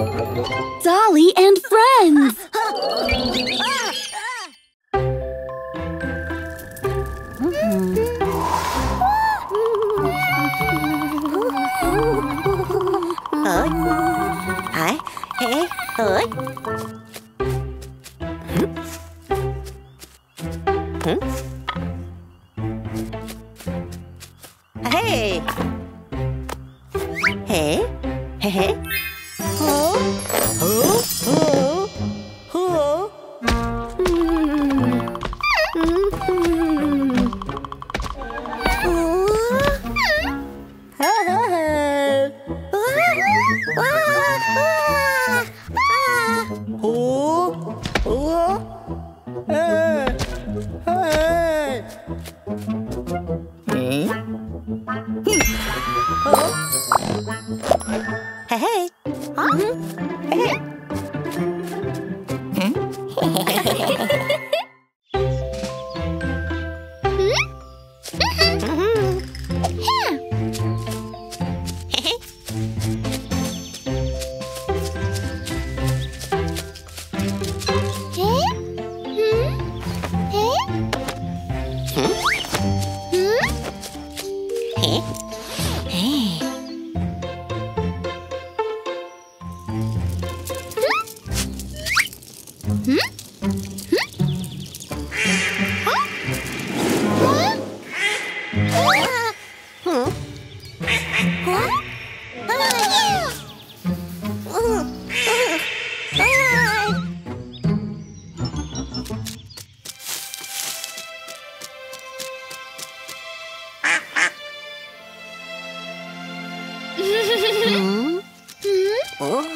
Dolly and friends! Hey, hey. 嗯。嗯。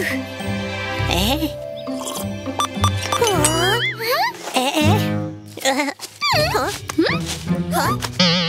诶嗯。诶嗯。好嗯。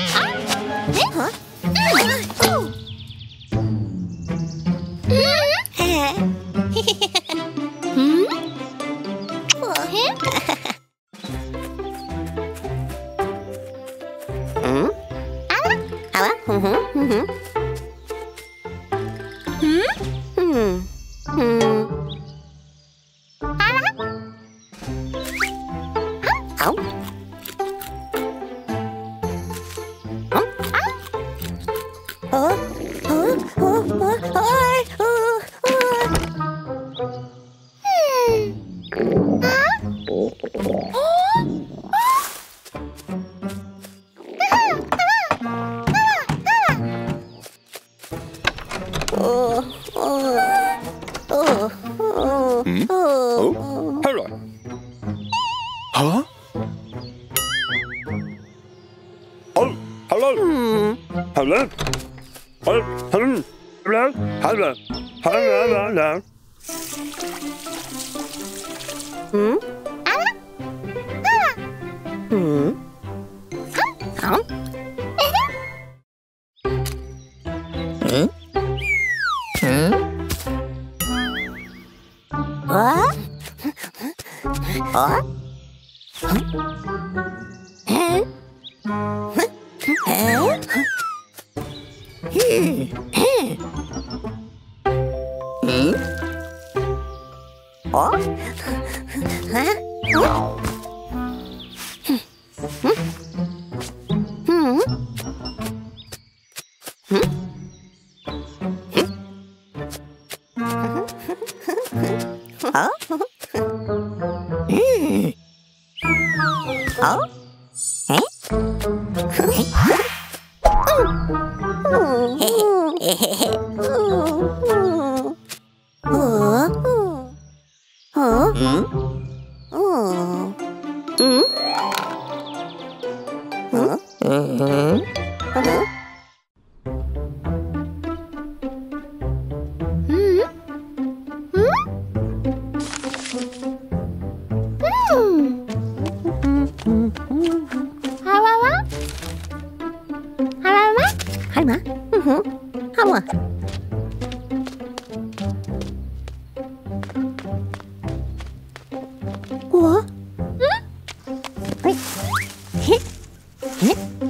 Hmm? oh. oh. Huh? Oh, hello. Hmm. Hello. Hmm? 咦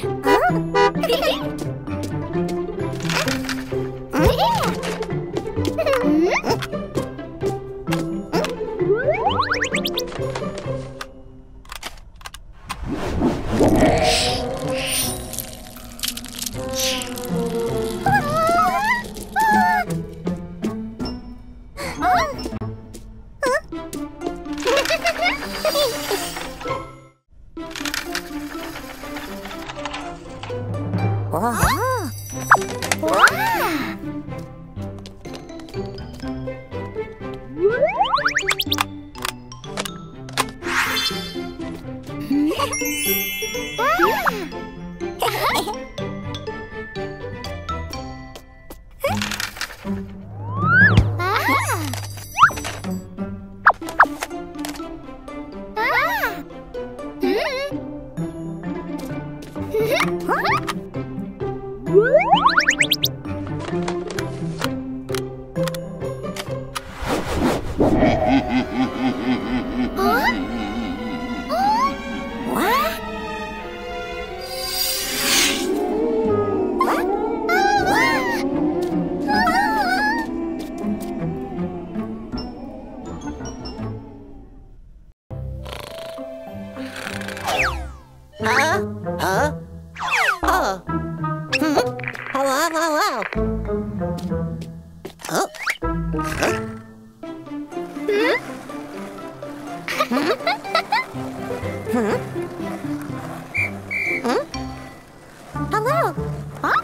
Oh! Hello. Huh?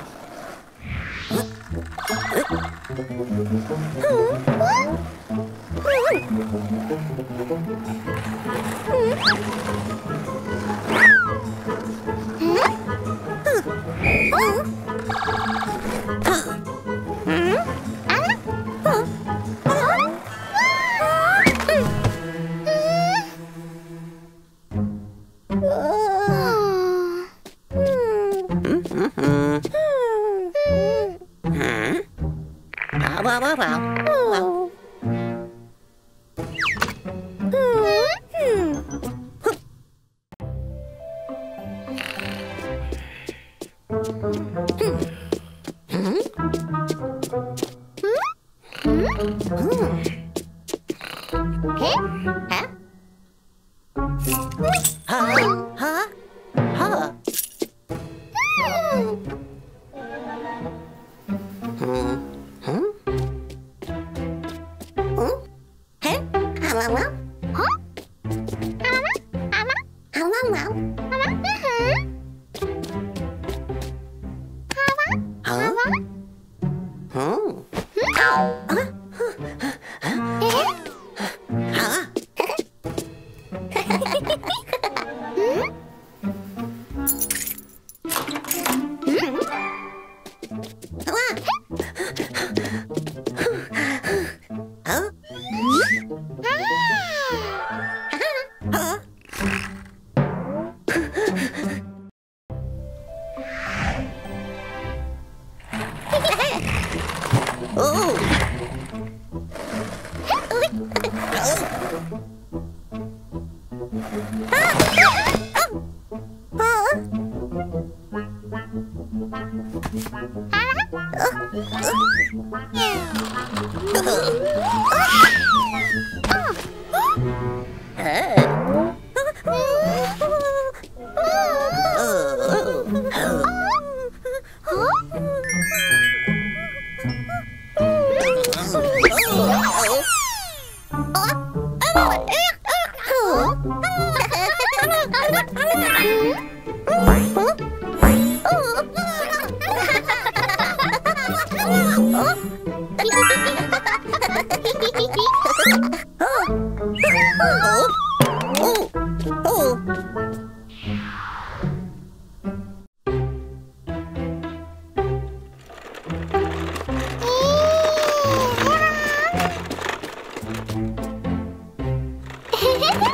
Hmm? Oh. ¡Ja,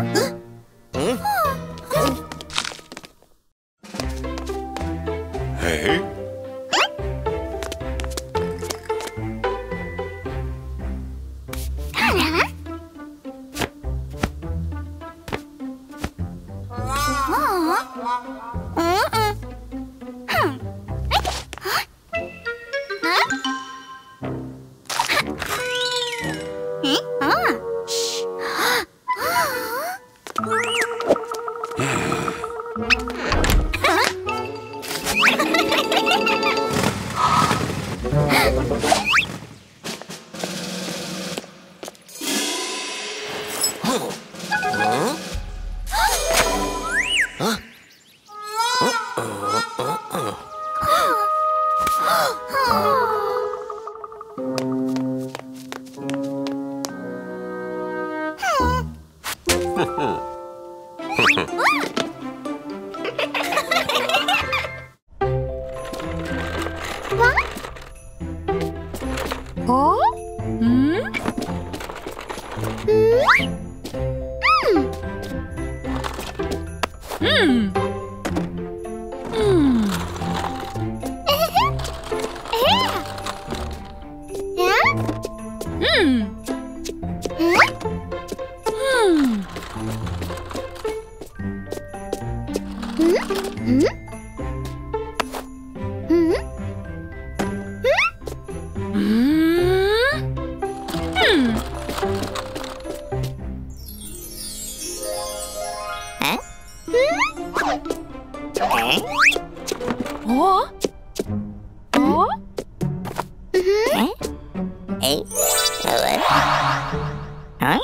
ん。Hmm. eight, eleven, huh?